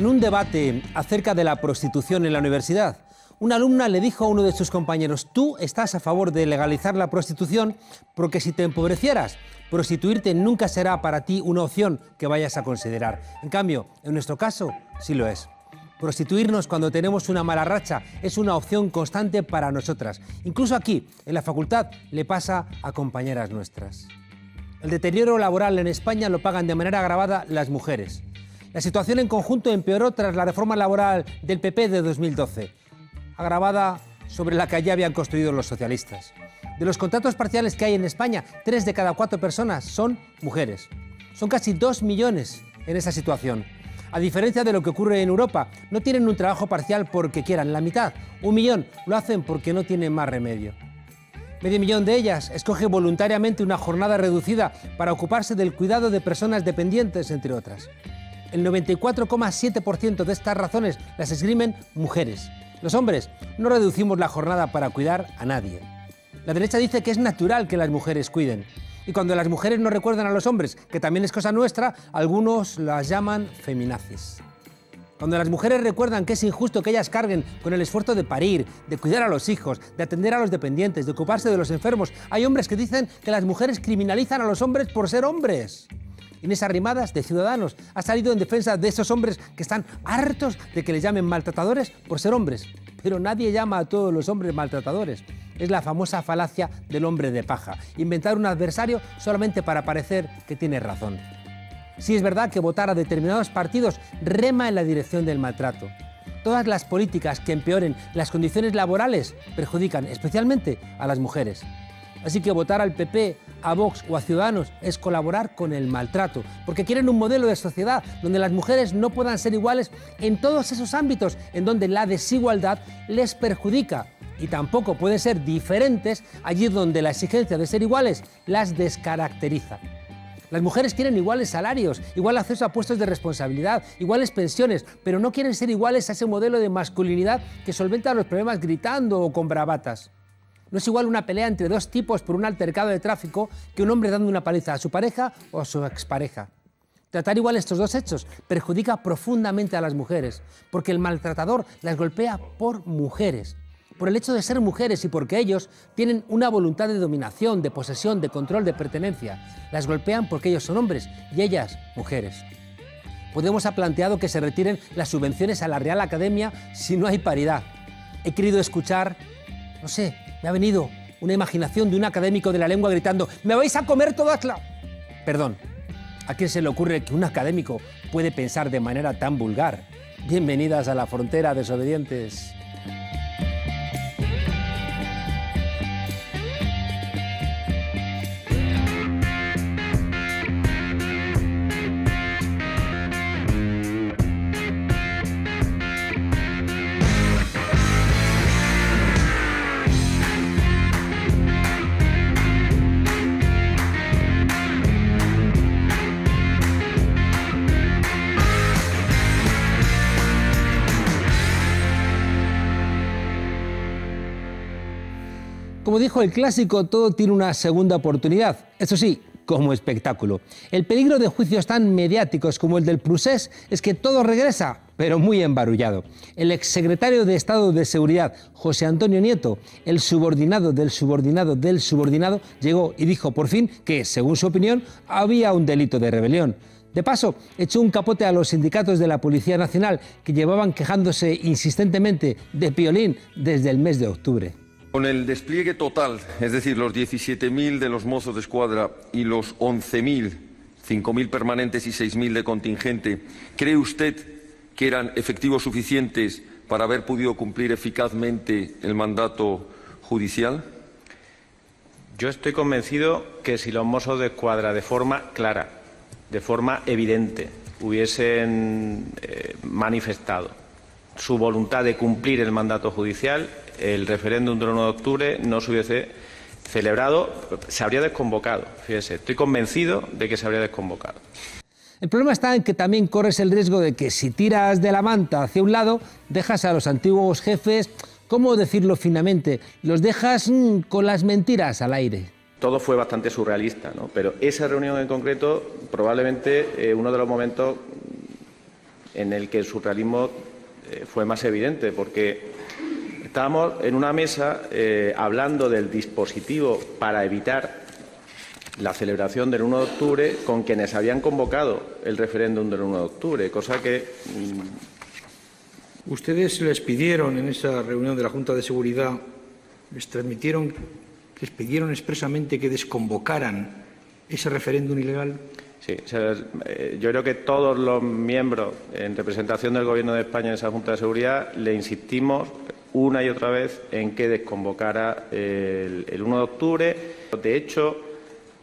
En un debate acerca de la prostitución en la universidad, una alumna le dijo a uno de sus compañeros, tú estás a favor de legalizar la prostitución porque si te empobrecieras, prostituirte nunca será para ti una opción que vayas a considerar. En cambio, en nuestro caso, sí lo es. Prostituirnos cuando tenemos una mala racha es una opción constante para nosotras. Incluso aquí, en la facultad, le pasa a compañeras nuestras. El deterioro laboral en España lo pagan de manera agravada las mujeres. La situación en conjunto empeoró tras la reforma laboral del PP de 2012, agravada sobre la que ya habían construido los socialistas. De los contratos parciales que hay en España, tres de cada cuatro personas son mujeres. Son casi dos millones en esa situación. A diferencia de lo que ocurre en Europa, no tienen un trabajo parcial porque quieran, la mitad, un millón, lo hacen porque no tienen más remedio. Medio millón de ellas escoge voluntariamente una jornada reducida para ocuparse del cuidado de personas dependientes, entre otras. El 94,7% de estas razones las esgrimen mujeres. Los hombres no reducimos la jornada para cuidar a nadie. La derecha dice que es natural que las mujeres cuiden. Y cuando las mujeres no recuerdan a los hombres, que también es cosa nuestra, algunos las llaman feminazis. Cuando las mujeres recuerdan que es injusto que ellas carguen con el esfuerzo de parir, de cuidar a los hijos, de atender a los dependientes, de ocuparse de los enfermos, hay hombres que dicen que las mujeres criminalizan a los hombres por ser hombres. Inés Arrimadas, de Ciudadanos, ha salido en defensa de esos hombres que están hartos de que les llamen maltratadores por ser hombres. Pero nadie llama a todos los hombres maltratadores. Es la famosa falacia del hombre de paja, inventar un adversario solamente para parecer que tiene razón. Sí es verdad que votar a determinados partidos rema en la dirección del maltrato. Todas las políticas que empeoren las condiciones laborales perjudican especialmente a las mujeres. Así que votar al PP, a Vox o a Ciudadanos es colaborar con el maltrato, porque quieren un modelo de sociedad donde las mujeres no puedan ser iguales en todos esos ámbitos en donde la desigualdad les perjudica y tampoco pueden ser diferentes allí donde la exigencia de ser iguales las descaracteriza. Las mujeres quieren iguales salarios, igual acceso a puestos de responsabilidad, iguales pensiones, pero no quieren ser iguales a ese modelo de masculinidad que solventa los problemas gritando o con bravatas. No es igual una pelea entre dos tipos por un altercado de tráfico que un hombre dando una paliza a su pareja o a su expareja. Tratar igual estos dos hechos perjudica profundamente a las mujeres, porque el maltratador las golpea por mujeres, por el hecho de ser mujeres y porque ellos tienen una voluntad de dominación, de posesión, de control, de pertenencia. Las golpean porque ellos son hombres y ellas mujeres. Podemos ha planteado que se retiren las subvenciones a la Real Academia si no hay paridad. He querido escuchar, no sé, me ha venido una imaginación de un académico de la lengua gritando, me vais a comer todas la... Perdón, ¿a quién se le ocurre que un académico puede pensar de manera tan vulgar? Bienvenidas a la frontera, desobedientes. Dijo el clásico, todo tiene una segunda oportunidad. Eso sí, como espectáculo. El peligro de juicios tan mediáticos como el del Prusés es que todo regresa, pero muy embarullado. El exsecretario de Estado de Seguridad, José Antonio Nieto, el subordinado del subordinado del subordinado, llegó y dijo por fin que, según su opinión, había un delito de rebelión. De paso, echó un capote a los sindicatos de la Policía Nacional que llevaban quejándose insistentemente de piolín desde el mes de octubre. Con el despliegue total, es decir, los 17.000 de los mozos de escuadra y los 11.000, 5.000 permanentes y 6.000 de contingente, ¿cree usted que eran efectivos suficientes para haber podido cumplir eficazmente el mandato judicial? Yo estoy convencido que si los mozos de escuadra de forma clara, de forma evidente, hubiesen eh, manifestado su voluntad de cumplir el mandato judicial, el referéndum del 1 de octubre no se hubiese celebrado, se habría desconvocado. Fíjese, estoy convencido de que se habría desconvocado. El problema está en que también corres el riesgo de que si tiras de la manta hacia un lado, dejas a los antiguos jefes, ¿cómo decirlo finamente? Los dejas mm, con las mentiras al aire. Todo fue bastante surrealista, ¿no? pero esa reunión en concreto probablemente eh, uno de los momentos en el que el surrealismo eh, fue más evidente, porque estábamos en una mesa eh, hablando del dispositivo para evitar la celebración del 1 de octubre con quienes habían convocado el referéndum del 1 de octubre, cosa que. Mm, Ustedes les pidieron en esa reunión de la Junta de Seguridad, les transmitieron, les pidieron expresamente que desconvocaran ese referéndum ilegal. Sí, eh, yo creo que todos los miembros en representación del Gobierno de España en esa Junta de Seguridad le insistimos una y otra vez en que desconvocara el, el 1 de octubre. De hecho,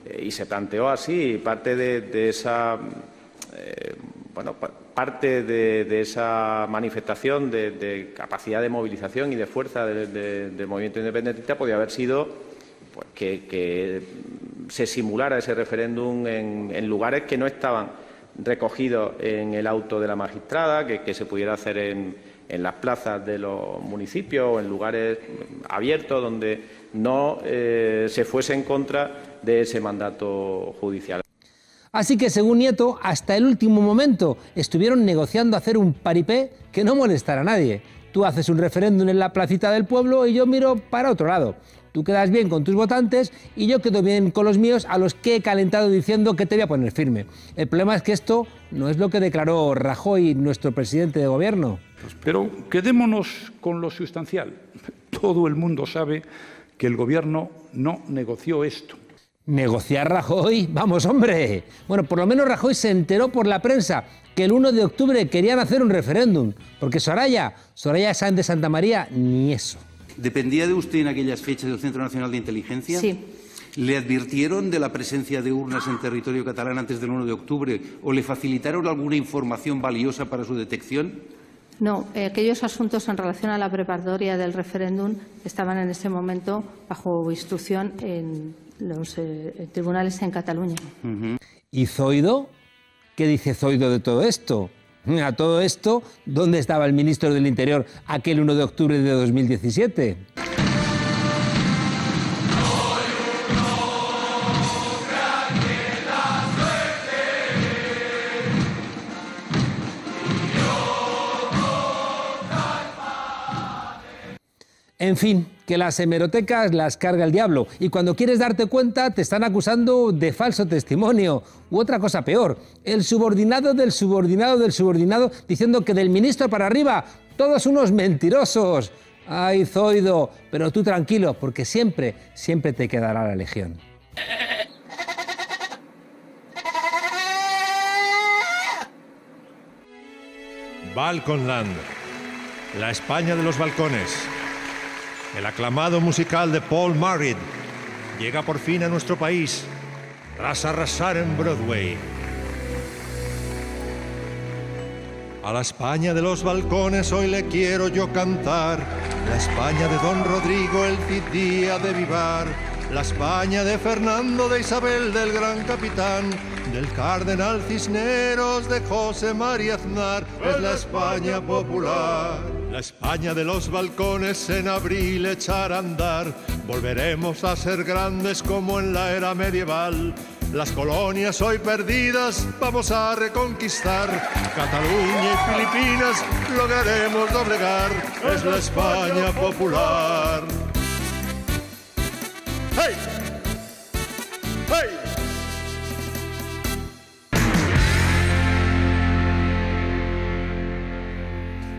eh, y se planteó así, parte de, esa. Eh, bueno, parte de, esa manifestación de, capacidad de movilización y de fuerza del movimiento independentista podía haber sido pues, que, se simulara ese referéndum en, lugares que no estaban recogidos en el auto de la magistrada, que, se pudiera hacer en, las plazas de los municipios o en lugares abiertos donde no eh, se fuese en contra de ese mandato judicial. Así que, según Nieto, hasta el último momento estuvieron negociando hacer un paripé que no molestara a nadie. Tú haces un referéndum en la placita del pueblo y yo miro para otro lado. Tú quedas bien con tus votantes y yo quedo bien con los míos a los que he calentado diciendo que te voy a poner firme. El problema es que esto no es lo que declaró Rajoy, nuestro presidente de gobierno. Pero quedémonos con lo sustancial. Todo el mundo sabe que el gobierno no negoció esto. ¿Negociar Rajoy? Vamos, hombre. Bueno, por lo menos Rajoy se enteró por la prensa que el 1 de octubre querían hacer un referéndum. Porque Soraya, Soraya Sáenz de Santa María, ni eso. ¿Dependía de usted en aquellas fechas del Centro Nacional de Inteligencia? Sí. ¿Le advirtieron de la presencia de urnas en territorio catalán antes del 1 de octubre o le facilitaron alguna información valiosa para su detección? No, aquellos asuntos en relación a la preparatoria del referéndum estaban en ese momento bajo instrucción en los eh, tribunales en Cataluña. ¿Y Zoido? ¿Qué dice Zoido de todo esto? A todo esto, ¿dónde estaba el ministro del Interior aquel 1 de octubre de 2017? En fin, que las hemerotecas las carga el diablo y cuando quieres darte cuenta te están acusando de falso testimonio u otra cosa peor, el subordinado del subordinado del subordinado diciendo que del ministro para arriba todos unos mentirosos. Ay, Zoido, pero tú tranquilo, porque siempre, siempre te quedará la legión. Balconland, la España de los balcones. El aclamado musical de Paul Marriott llega por fin a nuestro país tras arrasar en Broadway. A la España de los balcones hoy le quiero yo cantar, la España de Don Rodrigo, el Cid Día de Vivar, la España de Fernando, de Isabel, del gran capitán, del cardenal Cisneros, de José María Aznar, es la España popular. La España de los balcones en abril echar a andar, volveremos a ser grandes como en la era medieval. Las colonias hoy perdidas vamos a reconquistar. Cataluña y Filipinas lograremos doblegar. Es la España popular. ¡Hey! ¡Hey!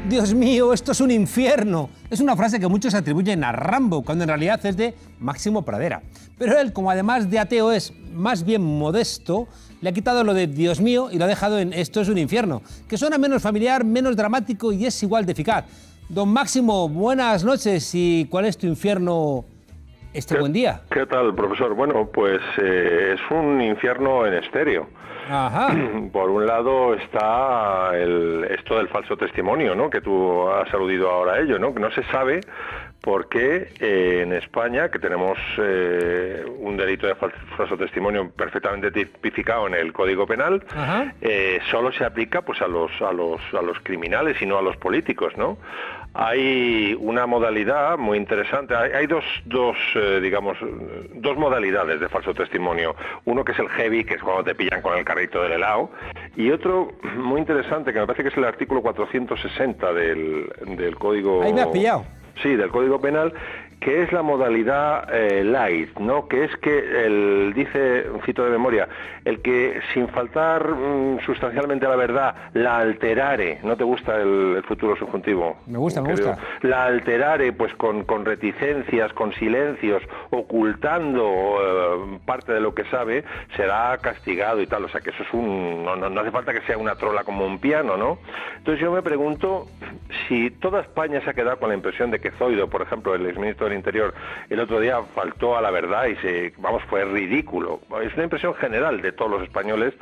Dios mío, esto es un infierno. Es una frase que muchos atribuyen a Rambo, cuando en realidad es de Máximo Pradera. Pero él, como además de ateo es más bien modesto, le ha quitado lo de Dios mío y lo ha dejado en esto es un infierno, que suena menos familiar, menos dramático y es igual de eficaz. Don Máximo, buenas noches y ¿cuál es tu infierno este buen día. ¿Qué tal, profesor? Bueno, pues eh, es un infierno en estéreo. Ajá. Por un lado está el, esto del falso testimonio, ¿no? Que tú has aludido ahora a ello, ¿no? Que no se sabe por qué eh, en España, que tenemos eh, un delito de falso testimonio perfectamente tipificado en el Código Penal, solo se aplica pues a los a los a los criminales y no a los políticos, ¿no? hay una modalidad muy interesante. Hay, dos, dos eh, digamos, dos modalidades de falso testimonio. Uno que es el heavy, que es cuando te pillan con el carrito del helado, Y otro muy interesante, que me parece que es el artículo 460 del, del Código... Ahí me has pillado. Sí, del Código Penal, que es la modalidad eh, light, ¿no? Que es que el dice, cito de memoria, el que sin faltar mm, sustancialmente a la verdad la alterare, ¿no te gusta el, el futuro subjuntivo? Me gusta, me gusta. La alterare, pues con, con reticencias, con silencios, ocultando eh, parte de lo que sabe, será castigado y tal. O sea que eso es un, no, no- no hace falta que sea una trola como un piano, ¿no? Entonces yo me pregunto si toda España se ha quedado con la impresión de que Zoido, por ejemplo, el exministro del Interior, el otro día faltó a la verdad y se, vamos, fue ridículo. Es una impresión general de todos los españoles,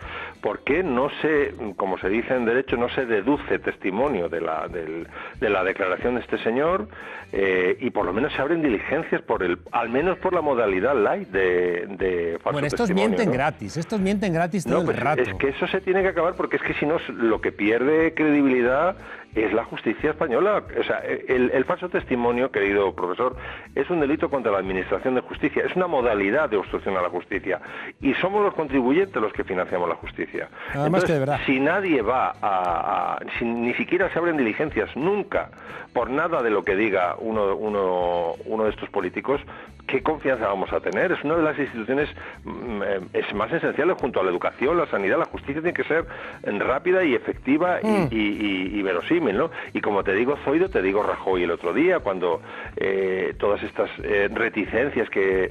¿por qué no se, como se dice en derecho, no se deduce testimonio de la, del- de la declaración de este señor eh, y por lo menos se abren diligencias por el, al menos por la modalidad light de, de falso Bueno, estos testimonio, mienten ¿no? gratis, estos mienten gratis todo No, el pues rato. es que eso se tiene que acabar porque es que si no, lo que pierde credibilidad es la justicia española. O sea, el, el falso testimonio, querido profesor, es un delito contra la administración de justicia, es una modalidad de obstrucción a la justicia. Y somos los contribuyentes los que financiamos la justicia. Nada más que de verdad. Si nadie va a, a- si ni siquiera se abren diligencias, nunca, por nada de lo que diga uno, uno, uno de estos políticos, ¿qué confianza vamos a tener? Es una de las instituciones mm, eh, es más esenciales junto a la educación, la sanidad, la justicia tiene que ser rápida y efectiva y, Mm. y- y- y verosímil, ¿no? Y como te digo Zoido, te digo Rajoy el otro día, cuando eh, todas estas eh, reticencias que eh,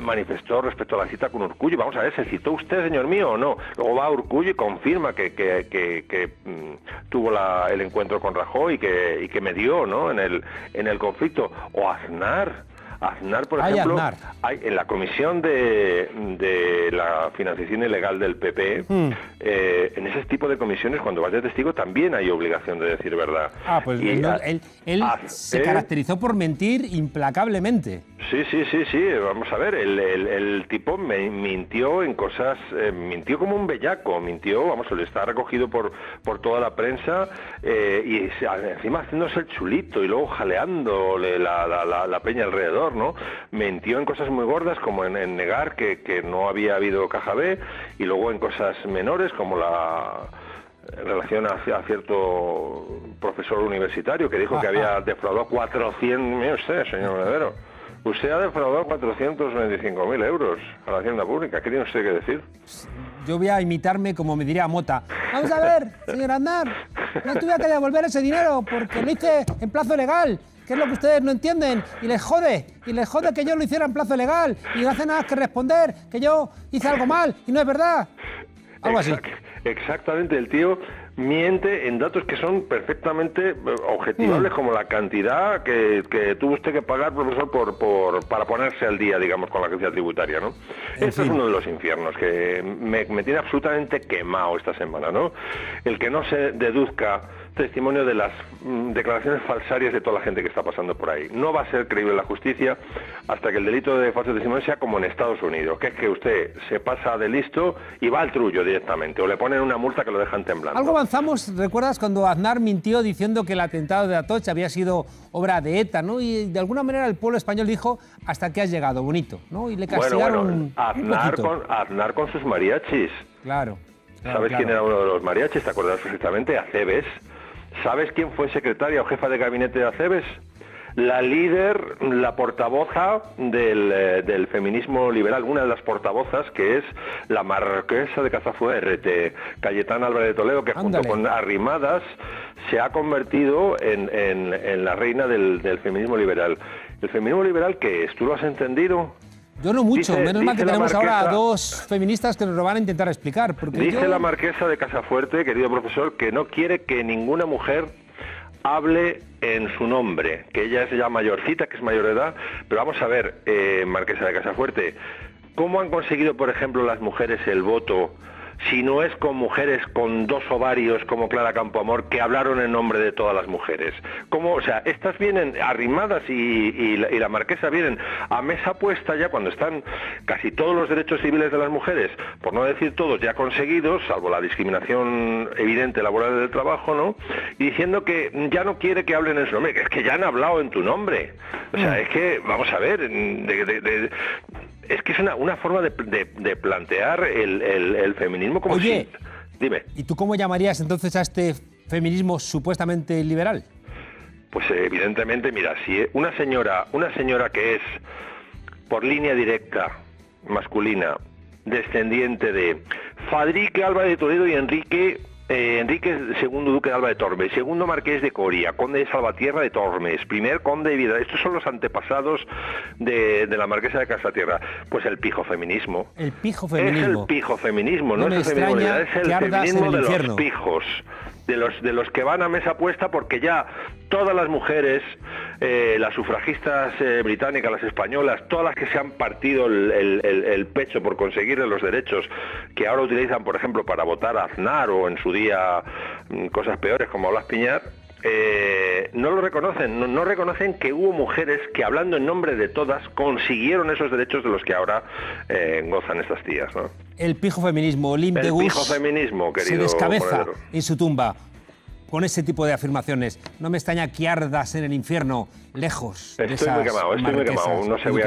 manifestó respecto a la cita con Urcullo, vamos a ver, ¿se citó usted, señor mío, o no? Luego va a Urcullo y confirma que, que- que- que, mm, tuvo la- el encuentro con Rajoy y que, y que medió, ¿no? En el, en el conflicto. O Aznar. Aznar, por Ay, ejemplo, Aznar. hay, en la comisión de, de la financiación ilegal del PP, Hmm. eh, en ese tipo de comisiones, cuando vas de testigo, también hay obligación de decir verdad. Ah, pues Y él, no- a- él- él a- se caracterizó por mentir implacablemente. Sí, sí, sí, sí, vamos a ver, el, el- el tipo me mintió en cosas, eh, mintió como un bellaco, mintió, vamos, le está recogido por, por toda la prensa eh, y encima haciéndose el chulito y luego la, la- la- la peña alrededor, ¿no? Mintió en cosas muy gordas como en, en negar que, que no había habido caja B y luego en cosas menores como la en relación a, a cierto profesor universitario que dijo que había defraudado 400... Mire usted, señor usted ha defraudado 425.000 euros a la hacienda pública. ¿Qué tiene usted que decir? Yo voy a imitarme como me diría Mota. Vamos a ver, señor Aznar, no tuve que devolver ese dinero porque lo hice en plazo legal, que es lo que ustedes no entienden, y les jode, y les jode que yo lo hiciera en plazo legal, y no hace nada que responder, que yo hice algo mal, y no es verdad. Algo así. Exact- Exactamente, el tío miente en datos que son perfectamente eh, objetivables, Mm. como la cantidad que, que tuvo usted que pagar, profesor, por, por, para ponerse al día, digamos, con la agencia tributaria, ¿no? En Esto es fin. uno de los infiernos que me, me tiene absolutamente quemado esta semana, ¿no? El que no se deduzca testimonio de las mm, declaraciones falsarias de toda la gente que está pasando por ahí. No va a ser creíble la justicia hasta que el delito de falso testimonio sea como en Estados Unidos, que es que usted se pasa de listo y va al trullo directamente, o le ponen una multa que lo dejan temblando. Algo avanzamos, ¿recuerdas cuando Aznar mintió diciendo que el atentado de Atocha había sido obra de ETA, ¿no? Y de alguna manera el pueblo español dijo, hasta que has llegado, bonito, ¿no? Y le Bueno, castigaron bueno, un Aznar poquito. con, Aznar con sus mariachis. Claro. claro, ¿Sabes claro. quién era uno de los mariachis? ¿Te acuerdas perfectamente? Acebes. ¿Sabes quién fue secretaria o jefa de gabinete de Acebes? La líder, la portavoza del, eh, del feminismo liberal, una de las portavozas que es la marquesa de Cazafuerte, Cayetana Álvarez de Toledo, que junto con Arrimadas se ha convertido en, en- en la reina del, del feminismo liberal. El feminismo liberal, que es? ¿Tú lo has entendido? Yo no mucho, Dice- menos mal que tenemos ahora a dos feministas que nos lo van a intentar explicar. Porque Dice yo- la marquesa de Casafuerte, querido profesor, que no quiere que ninguna mujer hable en su nombre, que ella es ya mayorcita, que es mayor de edad, pero vamos a ver, eh, marquesa de Casafuerte, ¿cómo han conseguido, por ejemplo, las mujeres el voto si no es con mujeres con dos ovarios como Clara Campoamor que hablaron en nombre de todas las mujeres? ¿Cómo, o sea, estas vienen arrimadas y, y la, y la marquesa vienen a mesa puesta ya cuando están casi todos los derechos civiles de las mujeres, por no decir todos ya conseguidos, salvo la discriminación evidente laboral del trabajo, ¿no? Y diciendo que ya no quiere que hablen en su nombre, que es que ya han hablado en tu nombre. O sea, es que, vamos a ver, de- de- de- es que es una, una forma de, de- de plantear el, el- el feminismo como Oye, si... Dime. ¿Y tú cómo llamarías entonces a este feminismo supuestamente liberal? Pues eh, evidentemente, mira, si una señora, una señora que es por línea directa masculina, descendiente de Fadrique Alba de Toledo y Enrique eh, Enrique II duque de Alba de Tormes, segundo marqués de Coria, conde de Salvatierra de Tormes, primer conde de Vida. Estos son los antepasados de, la marquesa de Castatierra. Pues el pijo feminismo. El pijo feminismo. Es el pijo feminismo, no, es el feminismo, es el feminismo de los pijos de los, de los que van a mesa puesta porque ya todas las mujeres, eh, las sufragistas eh, británicas, las españolas, todas las que se han partido el, pecho por conseguir los derechos que ahora utilizan, por ejemplo, para votar a Aznar o en su día mm, cosas peores como Blas Piñar, eh, no lo reconocen, no, reconocen que hubo mujeres que hablando en nombre de todas consiguieron esos derechos de los que ahora gozan estas tías. ¿no? El pijo feminismo, El pijo feminismo, querido. Se descabeza en su tumba con ese tipo de afirmaciones. No me extraña que ardas en el infierno, lejos. Estoy muy quemado, estoy muy quemado. No sé, voy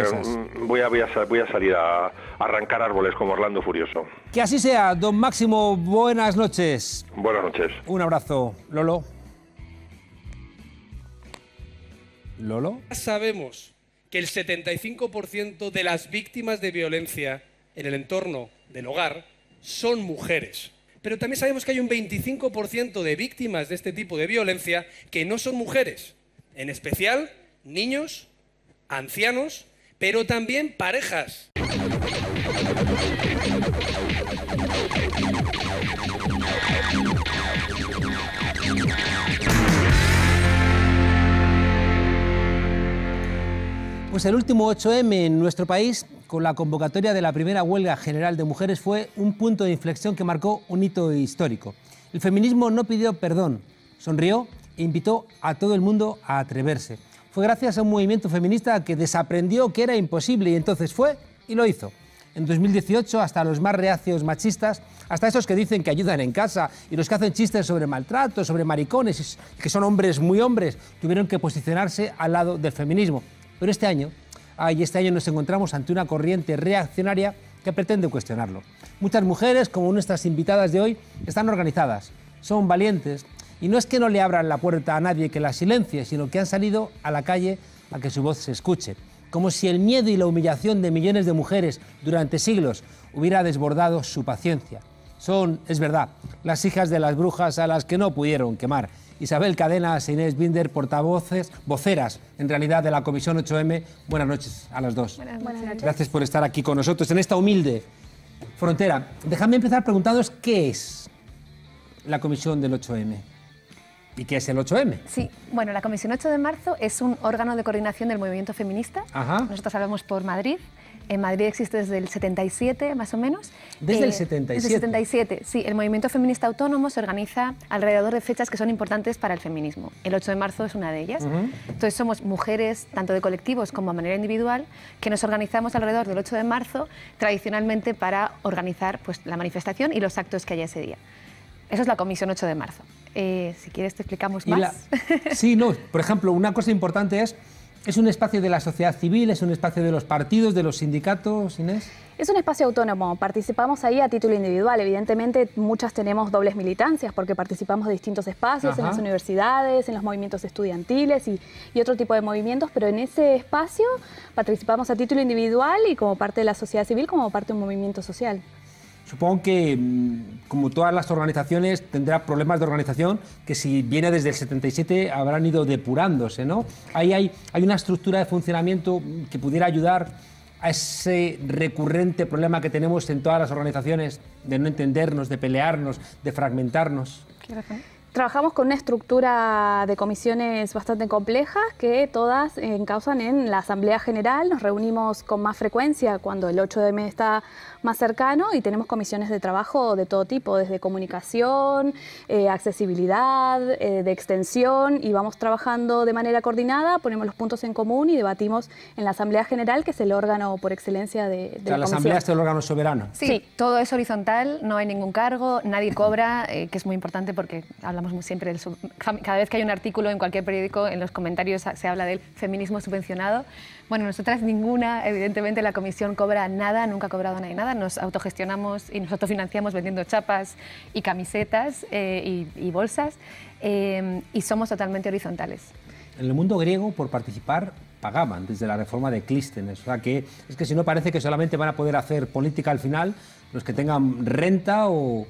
a, voy, a, salir a arrancar árboles como Orlando Furioso. Que así sea, don Máximo, buenas noches. Buenas noches. Un abrazo, Lolo. Lolo. Sabemos que el 75% de las víctimas de violencia en el entorno del hogar son mujeres. Pero también sabemos que hay un 25% de víctimas de este tipo de violencia que no son mujeres, en especial niños, ancianos, pero también parejas. Pues el último 8M en nuestro país con la convocatoria de la primera huelga general de mujeres fue un punto de inflexión que marcó un hito histórico. El feminismo no pidió perdón, sonrió e invitó a todo el mundo a atreverse. Fue gracias a un movimiento feminista que desaprendió que era imposible y entonces fue y lo hizo. En 2018, hasta los más reacios machistas, hasta esos que dicen que ayudan en casa y los que hacen chistes sobre maltrato, sobre maricones, que son hombres muy hombres, tuvieron que posicionarse al lado del feminismo. Pero este año, y este año nos encontramos ante una corriente reaccionaria que pretende cuestionarlo. Muchas mujeres, como nuestras invitadas de hoy, están organizadas, son valientes y no es que no le abran la puerta a nadie que la silencie, sino que han salido a la calle a que su voz se escuche, como si el miedo y la humillación de millones de mujeres durante siglos hubiera desbordado su paciencia. Son, es verdad, las hijas de las brujas a las que no pudieron quemar Isabel Cadenas e Inés Binder, portavoces, voceras en realidad de la Comisión 8M. Buenas noches a las dos. Buenas noches. Gracias por estar aquí con nosotros en esta humilde frontera. Dejadme empezar preguntándoos qué es la Comisión del 8M. ¿Y qué es el 8M? Sí, bueno, la Comisión 8 de marzo es un órgano de coordinación del movimiento feminista. Nosotros hablamos por Madrid en Madrid existe desde el 77, más o menos. ¿Desde el 77? Desde el 77, sí. El movimiento feminista autónomo se organiza alrededor de fechas que son importantes para el feminismo. El 8 de marzo es una de ellas. Entonces somos mujeres, tanto de colectivos como de manera individual, que nos organizamos alrededor del 8 de marzo, tradicionalmente para organizar pues, la manifestación y los actos que haya ese día. Eso es la Comisión 8 de marzo. Eh, si quieres te explicamos más. Sí, no. Por ejemplo, una cosa importante es ¿Es un espacio de la sociedad civil? ¿Es un espacio de los partidos, de los sindicatos, Inés? Es un espacio autónomo, participamos ahí a título individual. Evidentemente, muchas tenemos dobles militancias porque participamos de distintos espacios, en las universidades, en los movimientos estudiantiles y, y, otro tipo de movimientos, pero en ese espacio participamos a título individual y como parte de la sociedad civil, como parte de un movimiento social. Supongo que, mm, como todas las organizaciones, tendrá problemas de organización que si viene desde el 77 habrán ido depurándose, ¿no? Ahí hay, hay una estructura de funcionamiento que pudiera ayudar a ese recurrente problema que tenemos en todas las organizaciones de no entendernos, de pelearnos, de fragmentarnos. Trabajamos con una estructura de comisiones bastante complejas que todas encausan en la Asamblea General. Nos reunimos con más frecuencia cuando el 8 de mes está más cercano y tenemos comisiones de trabajo de todo tipo, desde comunicación, eh, accesibilidad, eh, de extensión y vamos trabajando de manera coordinada, ponemos los puntos en común y debatimos en la Asamblea General, que es el órgano por excelencia de, la, Asamblea es el órgano soberano. Sí, todo es horizontal, no hay ningún cargo, nadie cobra, eh, que es muy importante porque hablamos hablamos siempre del cada vez que hay un artículo en cualquier periódico, en los comentarios se habla del feminismo subvencionado. Bueno, nosotras ninguna, evidentemente la comisión cobra nada, nunca ha cobrado nadie nada, nos autogestionamos y nos autofinanciamos vendiendo chapas y camisetas eh, y, bolsas eh, y somos totalmente horizontales. En el mundo griego, por participar, pagaban desde la reforma de Clístenes. O sea que es que si no parece que solamente van a poder hacer política al final los que tengan renta o...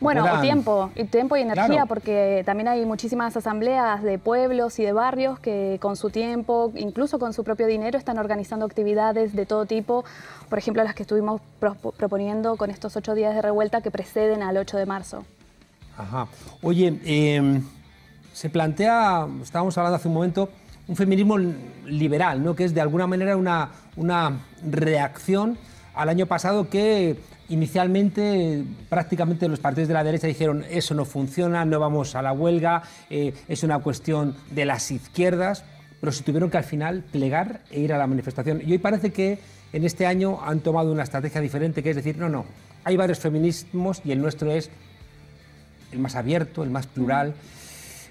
Bueno, o tiempo, y tiempo y energía, porque también hay muchísimas asambleas de pueblos y de barrios que con su tiempo, incluso con su propio dinero, están organizando actividades de todo tipo, por ejemplo las que estuvimos proponiendo con estos ocho días de revuelta que preceden al 8 de marzo. Ajá. Oye, em, se plantea, estábamos hablando hace un momento, un feminismo liberal, ¿no? que es de alguna manera una, una reacción al año pasado que inicialmente prácticamente los partidos de la derecha dijeron eso no funciona, no vamos a la huelga, eh, es una cuestión de las izquierdas, pero se tuvieron que al final plegar e ir a la manifestación. Y hoy parece que en este año han tomado una estrategia diferente, que es decir, no, no, hay varios feminismos y el nuestro es el más abierto, el más plural,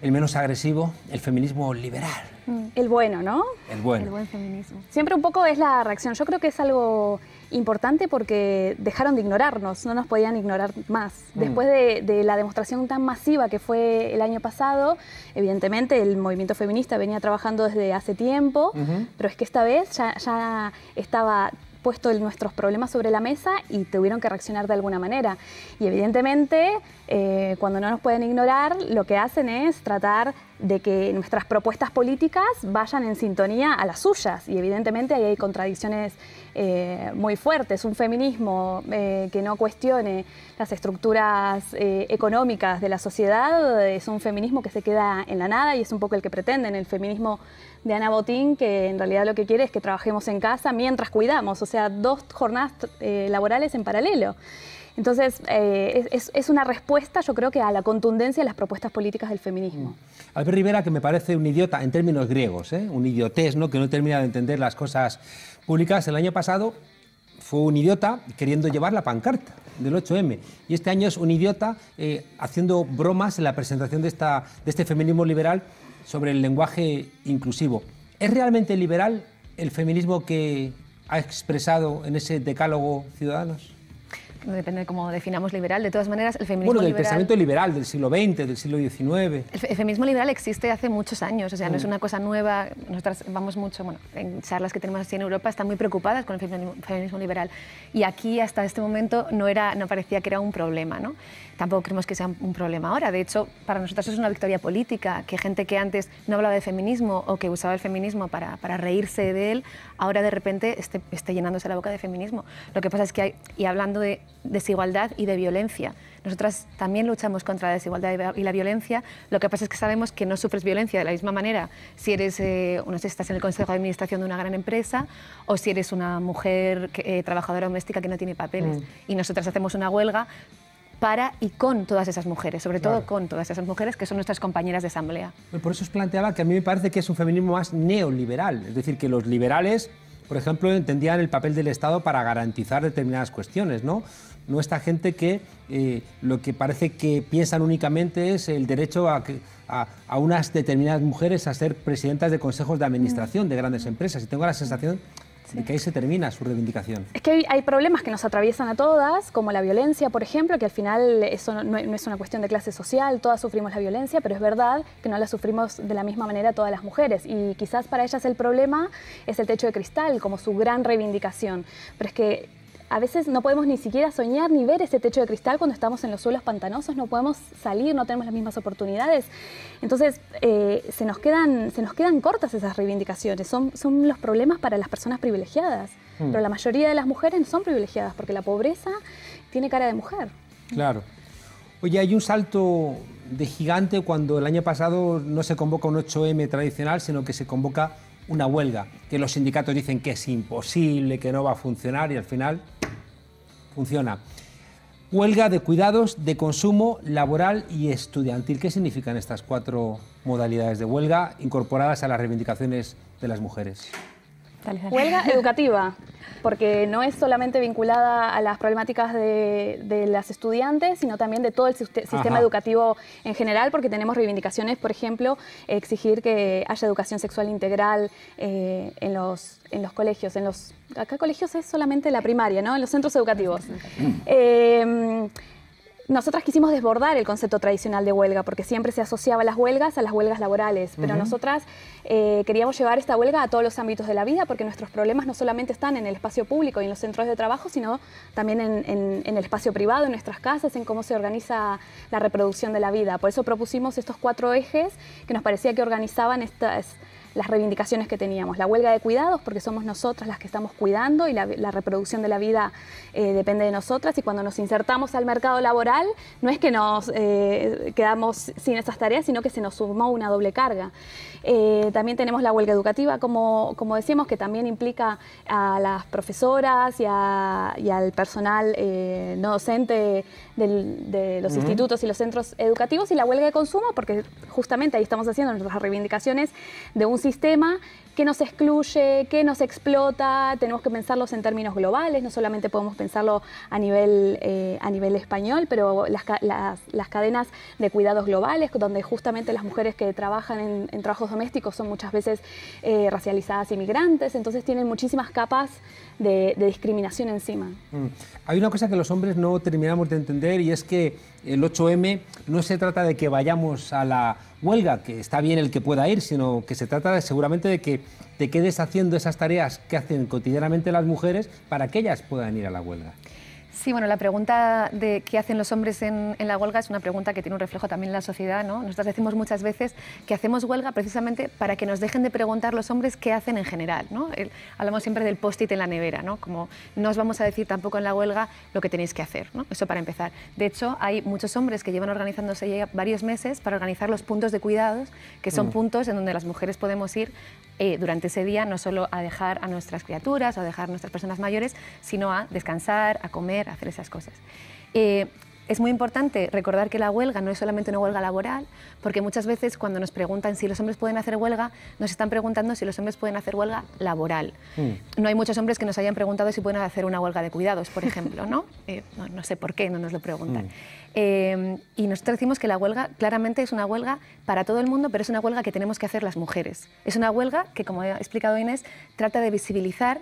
el menos agresivo, el feminismo liberal. Mm. El bueno, ¿no? El bueno. El buen feminismo. Siempre un poco es la reacción. Yo creo que es algo importante porque dejaron de ignorarnos, no nos podían ignorar más. Mm. Después de, la demostración tan masiva que fue el año pasado, evidentemente el movimiento feminista venía trabajando desde hace tiempo, pero es que esta vez ya, ya estaba puesto nuestros problemas sobre la mesa y tuvieron que reaccionar de alguna manera. Y evidentemente, eh, cuando no nos pueden ignorar, lo que hacen es tratar de que nuestras propuestas políticas vayan en sintonía a las suyas. Y evidentemente ahí hay contradicciones eh, muy fuertes. Un feminismo eh, que no cuestione las estructuras económicas de la sociedad es un feminismo que se queda en la nada y es un poco el que pretenden. El feminismo de Ana Botín, que en realidad lo que quiere es que trabajemos en casa mientras cuidamos, o sea, dos jornadas eh, laborales en paralelo. Entonces, eh, es, una respuesta, yo creo que a la contundencia de las propuestas políticas del feminismo. Mm. Albert Rivera, que me parece un idiota en términos griegos, ¿eh? un idiotés, ¿no? que no termina de entender las cosas públicas. El año pasado fue un idiota queriendo llevar la pancarta del 8M. Y este año es un idiota haciendo bromas en la presentación de, esta, de este feminismo liberal sobre el lenguaje inclusivo. ¿Es realmente liberal el feminismo que ha expresado en ese decálogo Ciudadanos? depende de cómo definamos liberal. De todas maneras, el feminismo Bueno, del liberal, pensamiento liberal del siglo XX, del siglo XIX. El, feminismo liberal existe hace muchos años, o sea, no es mm. una cosa nueva. Nosotras vamos mucho, bueno, en charlas que tenemos así en Europa, están muy preocupadas con el feminismo, liberal. Y aquí, hasta este momento, no, era, no parecía que era un problema, ¿no? Tampoco creemos que sea un problema ahora. De hecho, para nosotros es una victoria política, que gente que antes no hablaba de feminismo o que usaba el feminismo para, para reírse de él, ahora de repente esté, esté llenándose la boca de feminismo. Lo que pasa es que hay, y hablando de desigualdad y de violencia. Nosotras también luchamos contra la desigualdad y la violencia. Lo que pasa es que sabemos que no sufres violencia de la misma manera si eres, eh, si estás en el consejo de administración de una gran empresa o si eres una mujer eh, trabajadora doméstica que no tiene papeles. Mm. Y nosotras hacemos una huelga para y con todas esas mujeres, sobre todo con todas esas mujeres que son nuestras compañeras de asamblea. Por eso os planteaba que a mí me parece que es un feminismo más neoliberal, es decir, que los liberales, por ejemplo, entendían el papel del Estado para garantizar determinadas cuestiones, ¿no? no esta gente que eh, lo que parece que piensan únicamente es el derecho a, a, unas determinadas mujeres a ser presidentas de consejos de administración de grandes empresas. Y tengo la sensación de que ahí se termina su reivindicación. Es que hay, problemas que nos atraviesan a todas, como la violencia, por ejemplo, que al final eso no, es una cuestión de clase social, todas sufrimos la violencia, pero es verdad que no la sufrimos de la misma manera todas las mujeres. Y quizás para ellas el problema es el techo de cristal, como su gran reivindicación. Pero es que a veces no podemos ni siquiera soñar ni ver ese techo de cristal cuando estamos en los suelos pantanosos, no podemos salir, no tenemos las mismas oportunidades. Entonces, eh, se, nos quedan, se nos quedan cortas esas reivindicaciones, son, son los problemas para las personas privilegiadas, mm. pero la mayoría de las mujeres no son privilegiadas porque la pobreza tiene cara de mujer. Claro. Oye, hay un salto de gigante cuando el año pasado no se convoca un 8M tradicional, sino que se convoca una huelga, que los sindicatos dicen que es imposible, que no va a funcionar y al final funciona. Huelga de cuidados, de consumo, laboral y estudiantil. ¿Qué significan estas cuatro modalidades de huelga incorporadas a las reivindicaciones de las mujeres? Huelga educativa, porque no es solamente vinculada a las problemáticas de, las estudiantes, sino también de todo el sistema educativo en general, porque tenemos reivindicaciones, por ejemplo, exigir que haya educación sexual integral eh, en, los, en los colegios. En los, acá colegios es solamente la primaria, ¿no? En los centros educativos. Eh, nosotras quisimos desbordar el concepto tradicional de huelga, porque siempre se asociaba las huelgas a las huelgas laborales, pero nosotras eh, queríamos llevar esta huelga a todos los ámbitos de la vida, porque nuestros problemas no solamente están en el espacio público y en los centros de trabajo, sino también en, el espacio privado, en nuestras casas, en cómo se organiza la reproducción de la vida. Por eso propusimos estos cuatro ejes que nos parecía que organizaban estas las reivindicaciones que teníamos. La huelga de cuidados, porque somos nosotras las que estamos cuidando y la, reproducción de la vida eh, depende de nosotras. Y cuando nos insertamos al mercado laboral, no es que nos eh, quedamos sin esas tareas, sino que se nos sumó una doble carga. Eh, también tenemos la huelga educativa, como, como decíamos, que también implica a las profesoras y, al personal no docente de los institutos y los centros educativos y la huelga de consumo, porque justamente ahí estamos haciendo nuestras reivindicaciones de un sistema que nos excluye, que nos explota, tenemos que pensarlos en términos globales, no solamente podemos pensarlo a nivel, eh, a nivel español, pero las, las, cadenas de cuidados globales, donde justamente las mujeres que trabajan en, trabajos domésticos son muchas veces eh, racializadas inmigrantes, entonces tienen muchísimas capas de, discriminación encima. Mm. Hay una cosa que los hombres no terminamos de entender y es que el 8M no se trata de que vayamos a la huelga, que está bien el que pueda ir, sino que se trata seguramente de que te quedes haciendo esas tareas que hacen cotidianamente las mujeres para que ellas puedan ir a la huelga. Sí, bueno, la pregunta de qué hacen los hombres en, la huelga es una pregunta que tiene un reflejo también en la sociedad. ¿no? Nosotros decimos muchas veces que hacemos huelga precisamente para que nos dejen de preguntar los hombres qué hacen en general. ¿no? hablamos siempre del post-it en la nevera, ¿no? como no os vamos a decir tampoco en la huelga lo que tenéis que hacer. ¿no? Eso para empezar. De hecho, hay muchos hombres que llevan organizándose ya varios meses para organizar los puntos de cuidados, que son mm. puntos en donde las mujeres podemos ir eh, durante ese día no solo a dejar a nuestras criaturas o a dejar a nuestras personas mayores, sino a descansar, a comer, a hacer esas cosas. Eh, es muy importante recordar que la huelga no es solamente una huelga laboral, porque muchas veces cuando nos preguntan si los hombres pueden hacer huelga, nos están preguntando si los hombres pueden hacer huelga laboral. Mm. No hay muchos hombres que nos hayan preguntado si pueden hacer una huelga de cuidados, por ejemplo, ¿no? Eh, no, sé por qué no nos lo preguntan. Mm. Eh, y nosotros decimos que la huelga claramente es una huelga para todo el mundo, pero es una huelga que tenemos que hacer las mujeres. Es una huelga que, como ha explicado Inés, trata de visibilizar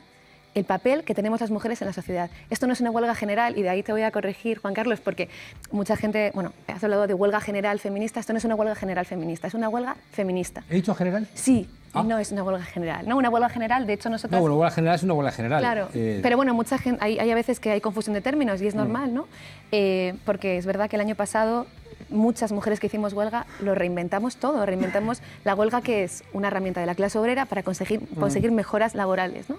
el papel que tenemos las mujeres en la sociedad. Esto no es una huelga general, y de ahí te voy a corregir, Juan Carlos, porque mucha gente, bueno, has hablado de huelga general feminista, esto no es una huelga general feminista, es una huelga feminista. ¿He dicho general? Sí, ah. no es una huelga general. No, una huelga general, de hecho nosotros... No, una huelga general es una huelga general. Claro, eh, pero bueno, mucha gente, hay, hay, a veces que hay confusión de términos y es mm. normal, ¿no? Eh, porque es verdad que el año pasado muchas mujeres que hicimos huelga lo reinventamos todo, reinventamos la huelga que es una herramienta de la clase obrera para conseguir, mm. conseguir mejoras laborales, ¿no?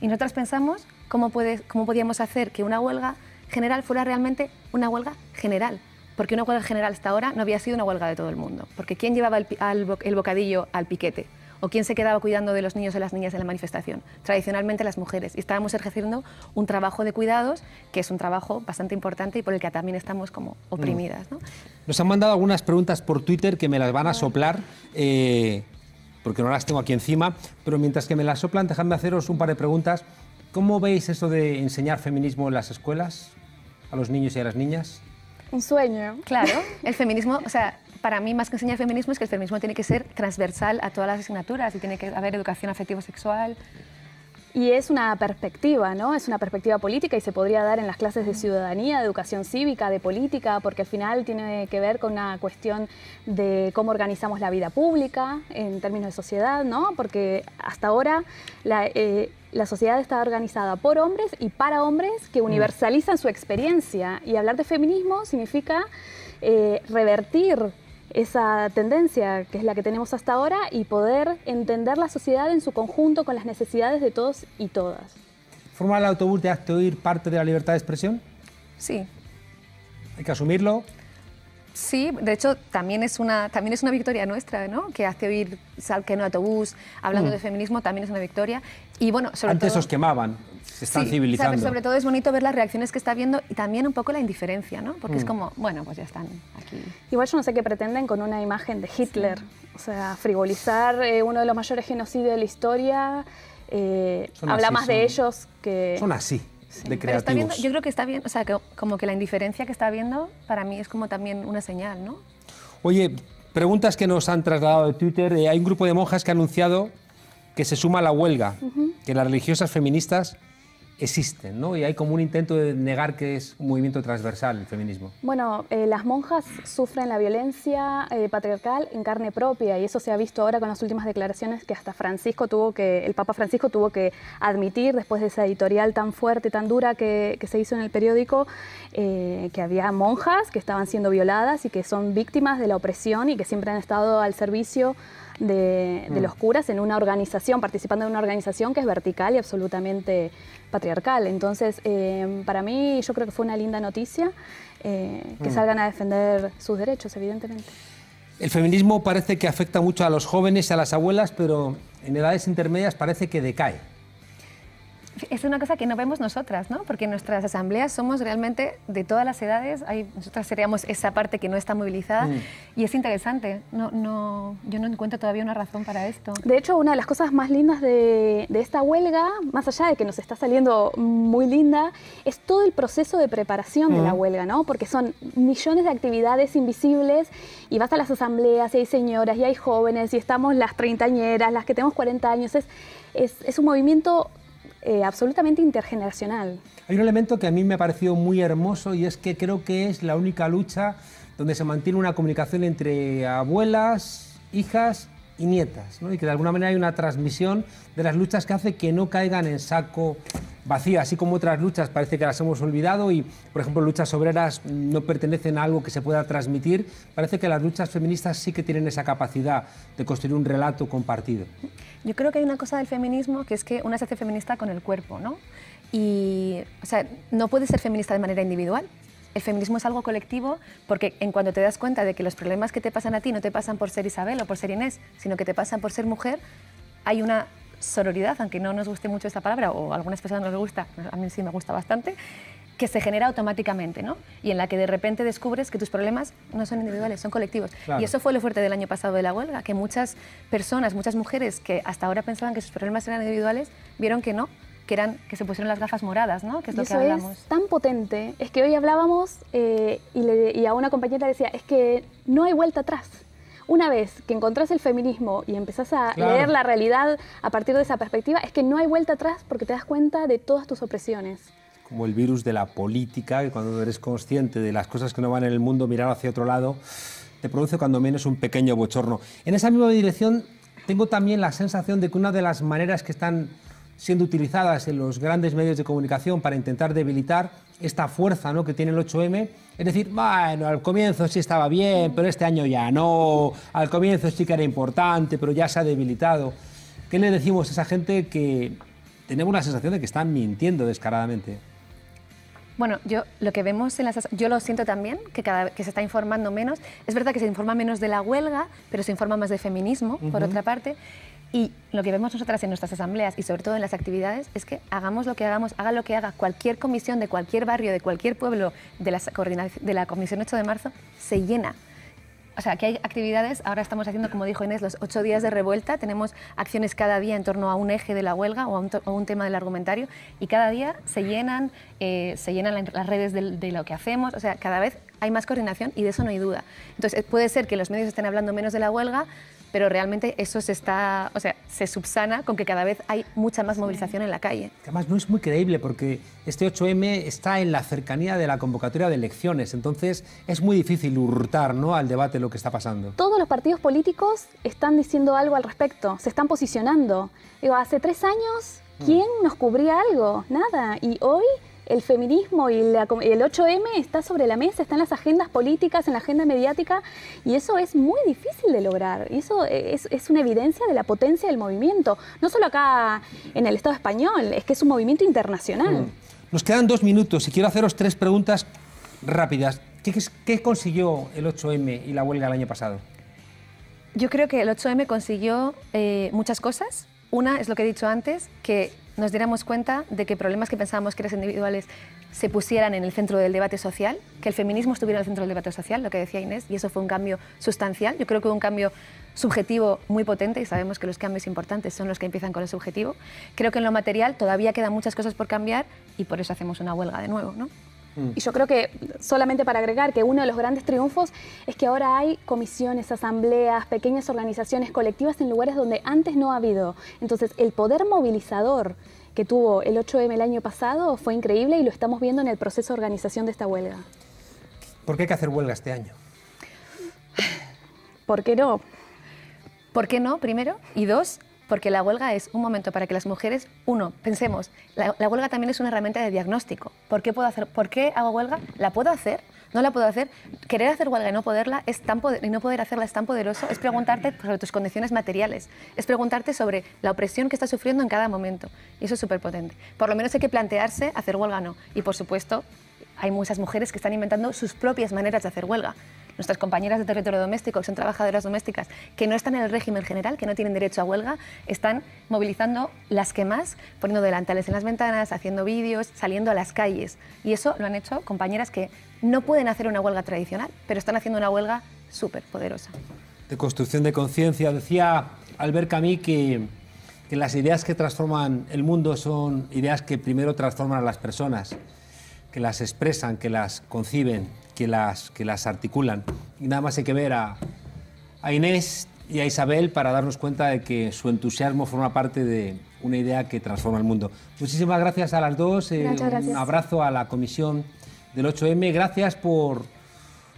Y nosotros pensamos cómo, puede, cómo podíamos hacer que una huelga general fuera realmente una huelga general. Porque una huelga general hasta ahora no había sido una huelga de todo el mundo. Porque ¿quién llevaba el, el bocadillo al piquete? ¿O quién se quedaba cuidando de los niños o las niñas en la manifestación? Tradicionalmente las mujeres. Y estábamos ejerciendo un trabajo de cuidados que es un trabajo bastante importante y por el que también estamos como oprimidas. ¿no? Nos han mandado algunas preguntas por Twitter que me las van a soplar. Eh, porque no las tengo aquí encima, pero mientras que me las soplan, dejadme haceros un par de preguntas. ¿Cómo veis eso de enseñar feminismo en las escuelas a los niños y a las niñas? Un sueño. Claro, el feminismo, o sea, para mí más que enseñar feminismo es que el feminismo tiene que ser transversal a todas las asignaturas y tiene que haber educación afectivo-sexual. Y es una perspectiva, ¿no? Es una perspectiva política y se podría dar en las clases de ciudadanía, de educación cívica, de política, porque al final tiene que ver con una cuestión de cómo organizamos la vida pública en términos de sociedad, ¿no? Porque hasta ahora la, eh, la sociedad está organizada por hombres y para hombres que universalizan su experiencia. Y hablar de feminismo significa eh, revertir esa tendencia que es la que tenemos hasta ahora y poder entender la sociedad en su conjunto con las necesidades de todos y todas. ¿Forma el autobús de Hazte Oír parte de la libertad de expresión? Sí. ¿Hay que asumirlo? Sí, de hecho también es una, también es una victoria nuestra, ¿no? Que hace oír que no autobús, hablando mm. de feminismo, también es una victoria. Y bueno, sobre Antes os quemaban, se están civilizando. sobre todo es bonito ver las reacciones que está viendo y también un poco la indiferencia, ¿no? Porque es mm. como, bueno, pues ya están aquí. Igual yo no sé qué pretenden con una imagen de Hitler. O sea, frivolizar eh, uno de los mayores genocidios de la historia eh, habla así, más de son- ellos que... Son así, de Pero está viendo, creativos. yo creo que está bien, o sea, que, como que la indiferencia que está viendo para mí es como también una señal, ¿no? Oye, preguntas que nos han trasladado de Twitter. Eh, hay un grupo de monjas que ha anunciado que se suma a la huelga, Ujú. que las religiosas feministas existen, ¿no? Y hay como un intento de negar que es un movimiento transversal el feminismo. Bueno, eh, las monjas sufren la violencia eh, patriarcal en carne propia y eso se ha visto ahora con las últimas declaraciones que hasta Francisco tuvo que, el Papa Francisco tuvo que admitir después de esa editorial tan fuerte, tan dura que, se hizo en el periódico, eh, que había monjas que estaban siendo violadas y que son víctimas de la opresión y que siempre han estado al servicio de, de Mm. los curas en una organización, participando en una organización que es vertical y absolutamente patriarcal. Entonces, eh, para mí yo creo que fue una linda noticia eh, que Mm. salgan a defender sus derechos, evidentemente. El feminismo parece que afecta mucho a los jóvenes y a las abuelas, pero en edades intermedias parece que decae. Es una cosa que no vemos nosotras, ¿no? Porque en nuestras asambleas somos realmente de todas las edades, hay, nosotras seríamos esa parte que no está movilizada Mm. y es interesante. No, no, yo no encuentro todavía una razón para esto. De hecho, una de las cosas más lindas de, de esta huelga, más allá de que nos está saliendo muy linda, es todo el proceso de preparación de la Mm. huelga, ¿no? Porque son millones de actividades invisibles y vas a las asambleas y hay señoras y hay jóvenes y estamos las treintañeras, las que tenemos 40 años. Es, es, es un movimiento eh, absolutamente intergeneracional. Hay un elemento que a mí me ha parecido muy hermoso y es que creo que es la única lucha donde se mantiene una comunicación entre abuelas, hijas y nietas, ¿no? y que de alguna manera hay una transmisión de las luchas que hace que no caigan en saco vacío, así como otras luchas parece que las hemos olvidado y, por ejemplo, luchas obreras no pertenecen a algo que se pueda transmitir, parece que las luchas feministas sí que tienen esa capacidad de construir un relato compartido. Yo creo que hay una cosa del feminismo que es que una se hace feminista con el cuerpo, ¿no? Y, o sea, no puedes ser feminista de manera individual. El feminismo es algo colectivo porque en cuanto te das cuenta de que los problemas que te pasan a ti no te pasan por ser Isabel o por ser Inés, sino que te pasan por ser mujer, hay una sororidad, aunque no nos guste mucho esta palabra o a algunas personas no les gusta, a mí sí me gusta bastante, que se genera automáticamente, ¿no? Y en la que de repente descubres que tus problemas no son individuales, son colectivos. Claro. Y eso fue lo fuerte del año pasado de la huelga, que muchas personas, muchas mujeres que hasta ahora pensaban que sus problemas eran individuales, vieron que no, que, eran, que se pusieron las gafas moradas, ¿no? Que es Y lo que eso hablamos. es tan potente. Es que hoy hablábamos eh, y, le- y a una compañera decía, es que no hay vuelta atrás. Una vez que encontrás el feminismo y empezás a Claro. leer la realidad a partir de esa perspectiva, es que no hay vuelta atrás porque te das cuenta de todas tus opresiones. como el virus de la política, que cuando eres consciente de las cosas que no van en el mundo, mirar hacia otro lado, te produce cuando menos un pequeño bochorno. En esa misma dirección, tengo también la sensación de que una de las maneras que están siendo utilizadas en los grandes medios de comunicación para intentar debilitar esta fuerza ¿no? que tiene el 8M, es decir, bueno, al comienzo sí estaba bien, pero este año ya no, al comienzo sí que era importante, pero ya se ha debilitado. ¿Qué le decimos a esa gente que tenemos la sensación de que están mintiendo descaradamente? Bueno, yo lo que vemos en las as- yo lo siento también que cada que se está informando menos. Es verdad que se informa menos de la huelga, pero se informa más de feminismo, por Ujú. otra parte. Y lo que vemos nosotras en nuestras asambleas y sobre todo en las actividades es que hagamos lo que hagamos, haga lo que haga cualquier comisión de cualquier barrio, de cualquier pueblo de, las de la Comisión 8 de marzo, se llena. O sea, que hay actividades, ahora estamos haciendo, como dijo Inés, los ocho días de revuelta, tenemos acciones cada día en torno a un eje de la huelga o a un, tema del argumentario y cada día se llenan, eh, se llenan la- las redes del- de, lo que hacemos, o sea, cada vez hay más coordinación y de eso no hay duda. Entonces, puede ser que los medios estén hablando menos de la huelga, pero realmente eso se está, o sea, se subsana con que cada vez hay mucha más movilización en la calle. Además, no es muy creíble porque este 8M está en la cercanía de la convocatoria de elecciones, entonces es muy difícil hurtar ¿no? al debate lo que está pasando. Todos los partidos políticos están diciendo algo al respecto, se están posicionando. Digo, hace tres años, ¿quién nos cubría algo? Nada. Y hoy el feminismo y la el 8M está sobre la mesa, está en las agendas políticas, en la agenda mediática, y eso es muy difícil de lograr. Y eso es, es una evidencia de la potencia del movimiento, no solo acá en el Estado español, es que es un movimiento internacional. Nos quedan dos minutos y quiero haceros tres preguntas rápidas. ¿Qué, qué- qué consiguió el 8M y la huelga el año pasado? Yo creo que el 8M consiguió eh, muchas cosas. Una es lo que he dicho antes, que nos diéramos cuenta de que problemas que pensábamos que eran individuales se pusieran en el centro del debate social, que el feminismo estuviera en el centro del debate social, lo que decía Inés, y eso fue un cambio sustancial. Yo creo que un cambio subjetivo muy potente y sabemos que los cambios importantes son los que empiezan con el subjetivo. Creo que en lo material todavía quedan muchas cosas por cambiar y por eso hacemos una huelga de nuevo. ¿no? Mm. Y yo creo que, solamente para agregar, que uno de los grandes triunfos es que ahora hay comisiones, asambleas, pequeñas organizaciones colectivas en lugares donde antes no ha habido. Entonces, el poder movilizador que tuvo el 8M el año pasado fue increíble y lo estamos viendo en el proceso de organización de esta huelga. ¿Por qué hay que hacer huelga este año? ¿Por qué no? ¿Por qué no, primero? Y dos, porque la huelga es un momento para que las mujeres, uno, pensemos, la, huelga también es una herramienta de diagnóstico. ¿Por qué, puedo hacer, ¿Por qué hago huelga? ¿La puedo hacer? ¿No la puedo hacer? Querer hacer huelga y no, poderla es tan y no poder hacerla es tan poderoso, es preguntarte sobre tus condiciones materiales, es preguntarte sobre la opresión que estás sufriendo en cada momento. Y eso es súper potente. Por lo menos hay que plantearse hacer huelga o no. Y por supuesto, hay muchas mujeres que están inventando sus propias maneras de hacer huelga nuestras compañeras de territorio doméstico, que son trabajadoras domésticas, que no están en el régimen general, que no tienen derecho a huelga, están movilizando las que más, poniendo delantales en las ventanas, haciendo vídeos, saliendo a las calles. Y eso lo han hecho compañeras que no pueden hacer una huelga tradicional, pero están haciendo una huelga súper poderosa. De construcción de conciencia, decía Albert Camus que, que las ideas que transforman el mundo son ideas que primero transforman a las personas, que las expresan, que las conciben, que las, que las articulan. Y nada más hay que ver a, a Inés y a Isabel para darnos cuenta de que su entusiasmo forma parte de una idea que transforma el mundo. Muchísimas gracias a las dos. Eh, un abrazo a la comisión del 8M. Gracias por,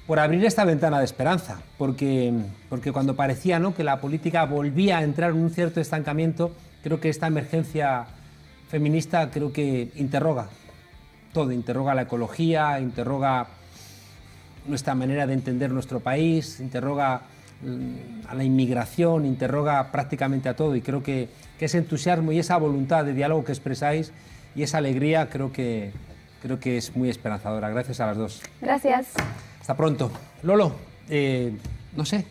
por abrir esta ventana de esperanza, porque, porque cuando parecía ¿no? que la política volvía a entrar en un cierto estancamiento, creo que esta emergencia feminista creo que interroga todo, interroga la ecología, interroga nuestra manera de entender nuestro país, interroga mm, a la inmigración, interroga prácticamente a todo y creo que, ese entusiasmo y esa voluntad de diálogo que expresáis y esa alegría creo que, creo que es muy esperanzadora. Gracias a las dos. Gracias. Hasta pronto. Lolo, eh, no sé,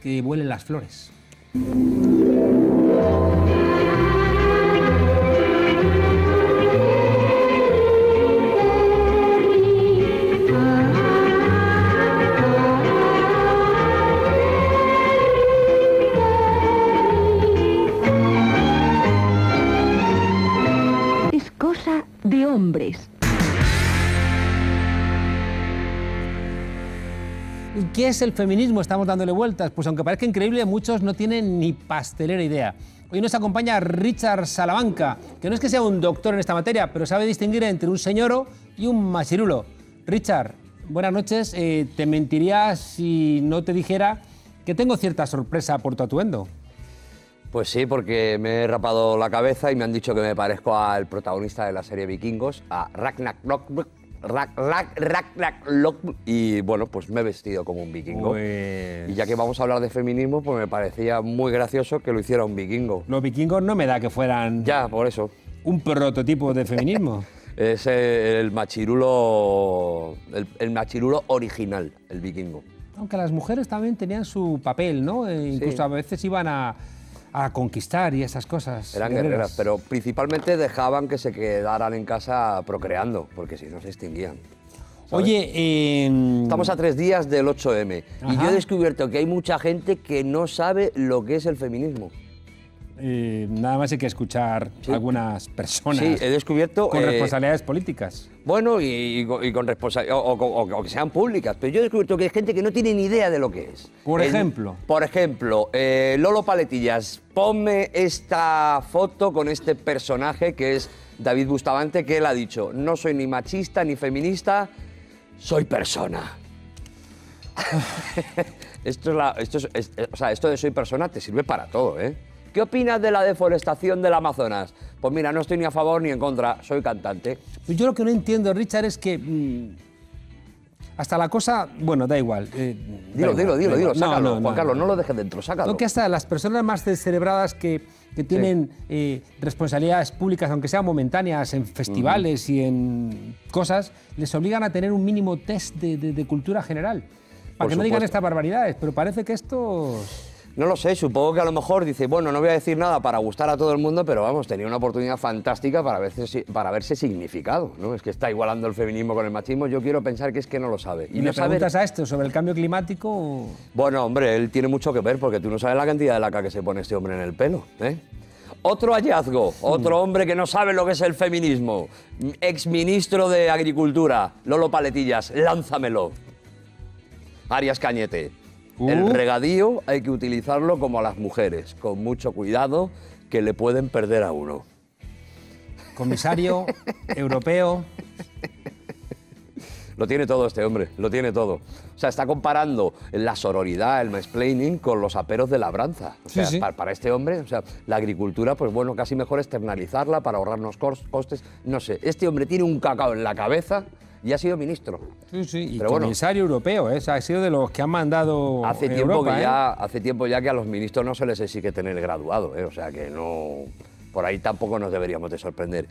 que vuelen las flores. Es el feminismo? Estamos dándole vueltas. Pues aunque parezca increíble, muchos no tienen ni pastelera idea. Hoy nos acompaña Richard Salamanca, que no es que sea un doctor en esta materia, pero sabe distinguir entre un señoro y un machirulo. Richard, buenas noches. Eh, te mentiría si no te dijera que tengo cierta sorpresa por tu atuendo. Pues sí, porque me he rapado la cabeza y me han dicho que me parezco al protagonista de la serie Vikingos, a Ragnar Lock, y bueno, pues me he vestido como un vikingo. Pues y ya que vamos a hablar de feminismo, pues me parecía muy gracioso que lo hiciera un vikingo. Los vikingos no me da que fueran... Ya, por eso. Un prototipo de feminismo. es el machirulo, el, machirulo original, el vikingo. Aunque las mujeres también tenían su papel, ¿no? E incluso a veces iban a a conquistar y esas cosas. Eran guerreras. pero principalmente dejaban que se quedaran en casa procreando, porque si no se extinguían. Oye, estamos a tres días del 8M y yo he descubierto que hay mucha gente que no sabe lo que es el feminismo. Eh, nada más hay que escuchar algunas personas sí, he descubierto, con eh, responsabilidades políticas. Bueno, y, con responsabilidades, o, que sean públicas, pero yo he descubierto que hay gente que no tiene ni idea de lo que es. Por ejemplo. Por ejemplo, eh, Lolo Paletillas, ponme esta foto con este personaje que es David Bustamante, que él ha dicho, no soy ni machista ni feminista, soy persona. esto, es la, esto, es, o sea, esto de soy persona te sirve para todo, ¿eh? ¿Qué opinas de la deforestación del Amazonas? Pues mira, no estoy ni a favor ni en contra, soy cantante. Pues yo lo que no entiendo, Richard, es que... Mm, hasta la cosa, bueno, da igual. Eh, dilo, dilo, dilo, dilo, sácalo, Juan Carlos, no lo dejes dentro, sácalo. Lo que hasta las personas más descerebradas que, que tienen eh, responsabilidades públicas, aunque sean momentáneas, en festivales y en cosas, les obligan a tener un mínimo test de, cultura general. Para que no digan estas barbaridades, pero parece que esto... No lo sé, supongo que a lo mejor dice, bueno, no voy a decir nada para gustar a todo el mundo, pero vamos, tenía una oportunidad fantástica para verse, para verse significado, ¿no? Es que está igualando el feminismo con el machismo, yo quiero pensar que es que no lo sabe. ¿Y no le preguntas a esto sobre el cambio climático? o- Bueno, hombre, él tiene mucho que ver porque tú no sabes la cantidad de laca que se pone este hombre en el pelo, ¿eh? Otro hallazgo, otro hombre que no sabe lo que es el feminismo, exministro de Agricultura, Lolo Paletillas, lánzamelo. Arias Cañete. El regadío hay que utilizarlo como a las mujeres, con mucho cuidado, que le pueden perder a uno. Comisario europeo. Lo tiene todo este hombre, lo tiene todo. O sea, está comparando la sororidad, el mansplaining con los aperos de labranza. O Sí, sea, sí. Para, para este hombre, o sea, la agricultura, pues bueno, casi mejor externalizarla para ahorrarnos cos- costes. No sé, este hombre tiene un cacao en la cabeza y ha sido ministro. Sí, sí, y Pero bueno. comisario europeo, ¿eh? O sea, ha sido de los que han mandado Hace tiempo, que ¿eh? ya, hace tiempo ya que a los ministros no se les exige tener graduado, ¿eh? o sea que no, por ahí tampoco nos deberíamos de sorprender.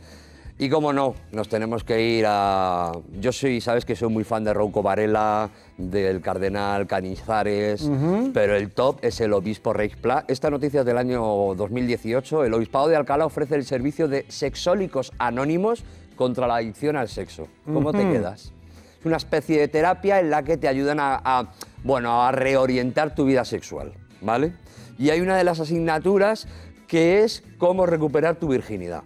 Y como no, nos tenemos que ir a... Yo soy, sabes que soy muy fan de Rouco Varela, del cardenal Canizares, pero el top es el obispo Reichspla. Esta noticia es del año 2018. El obispado de Alcalá ofrece el servicio de sexólicos anónimos contra la adicción al sexo. ¿Cómo te quedas? Es una especie de terapia en la que te ayudan a, a, bueno, a reorientar tu vida sexual, ¿vale? Y hay una de las asignaturas que es cómo recuperar tu virginidad.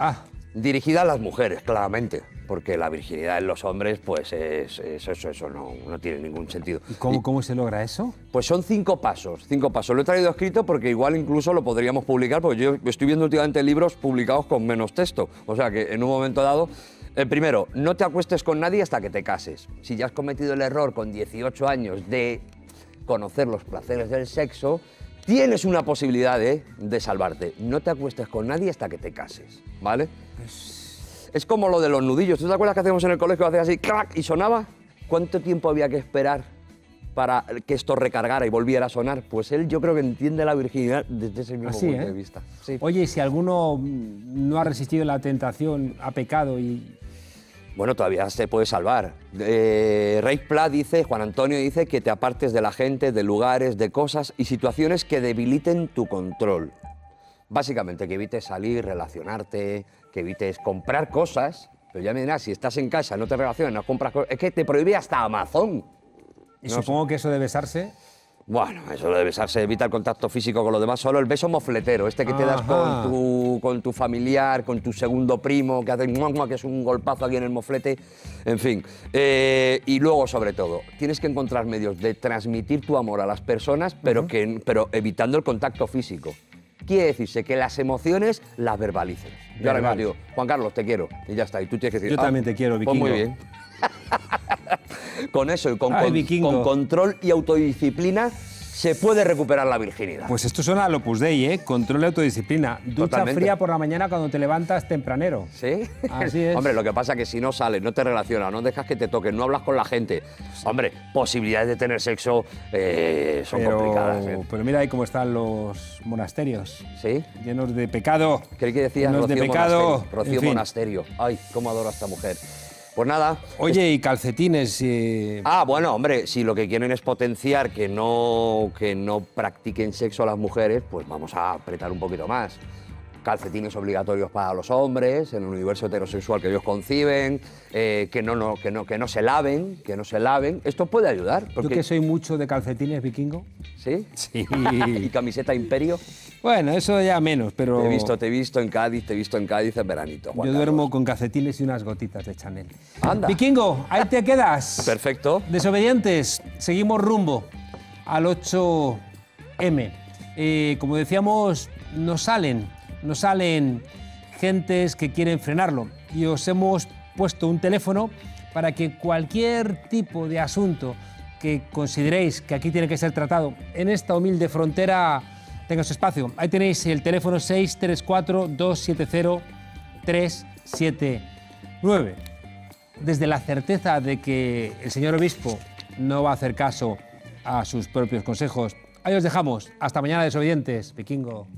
Ah. Dirigida a las mujeres, claramente, porque la virginidad en los hombres, pues es, es eso, eso no, no tiene ningún sentido. ¿Y cómo, cómo se logra eso? Pues son cinco pasos, cinco pasos. Lo he traído escrito porque igual incluso lo podríamos publicar, porque yo estoy viendo últimamente libros publicados con menos texto. O sea que en un momento dado, el primero, no te acuestes con nadie hasta que te cases. Si ya has cometido el error con 18 años de conocer los placeres del sexo, tienes una posibilidad de, de salvarte. No te acuestes con nadie hasta que te cases, ¿vale? Es como lo de los nudillos. ¿Tú te acuerdas que hacíamos en el colegio? Hacía así, ¡clac! y sonaba. ¿Cuánto tiempo había que esperar para que esto recargara y volviera a sonar? Pues él yo creo que entiende la virginidad desde ese mismo Así, punto ¿eh? de vista. Sí. Oye, si alguno no ha resistido la tentación, ha pecado y... Bueno, todavía se puede salvar. Eh, Pla dice, Juan Antonio dice que te apartes de la gente, de lugares, de cosas y situaciones que debiliten tu control. Básicamente, que evites salir, relacionarte, que evites comprar cosas. Pero ya me dirás, si estás en casa, no te relacionas, no compras cosas... Es que te prohíbe hasta Amazon. Y No supongo que eso de besarse... Bueno, eso de besarse evita el contacto físico con los demás, solo el beso mofletero, este que te das Ajá. con tu, con tu familiar, con tu segundo primo, que hace que es un golpazo aquí en el moflete, en fin. Eh, y luego, sobre todo, tienes que encontrar medios de transmitir tu amor a las personas, pero, que, pero evitando el contacto físico. Quiere decirse que las emociones las verbalices. Yo ahora mismo digo, Juan Carlos, te quiero, y ya está, y tú tienes que decir... Yo también te quiero, Pues muy vikingo. bien. con eso y con, Ay, con control y autodisciplina se puede recuperar la virginidad. Pues esto suena al Opus Dei, ¿eh? Control y autodisciplina. Ducha Totalmente. fría por la mañana cuando te levantas tempranero. ¿Sí? Así es. Hombre, lo que pasa es que si no sales, no te relacionas, no dejas que te toquen, no hablas con la gente, hombre, posibilidades de tener sexo eh, son pero, complicadas. ¿eh? pero mira ahí cómo están los monasterios. ¿Sí? Llenos de pecado. Creí que decías llenos Rocío de pecado. Monasterio. Rocío En fin. Monasterio. Ay, cómo adoro a esta mujer. Pues nada. Oye, y calcetines. eh, Ah, bueno, hombre, si lo que quieren es potenciar que no, que no practiquen sexo a las mujeres, pues vamos a apretar un poquito más. Calcetines obligatorios para los hombres, en el universo heterosexual que ellos conciben, eh, que, no, no, que, no, que no se laven, que no se laven. Esto puede ayudar. Yo Porque, que soy mucho de calcetines vikingo. ¿Sí? Sí. y camiseta imperio. Bueno, eso ya menos, pero... Te he visto, te he visto en Cádiz, te he visto en Cádiz en veranito. Juan Yo Carlos. duermo con calcetines y unas gotitas de Chanel. Anda. Vikingo, ahí te quedas. Perfecto. Desobedientes, seguimos rumbo al 8M. Eh, como decíamos, nos salen, nos salen gentes que quieren frenarlo. Y os hemos puesto un teléfono para que cualquier tipo de asunto que consideréis que aquí tiene que ser tratado en esta humilde frontera tenga su espacio. Ahí tenéis el teléfono 634-270-379 desde la certeza de que el señor obispo no va a hacer caso a sus propios consejos. Ahí os dejamos. Hasta mañana, desobedientes. Vikingo.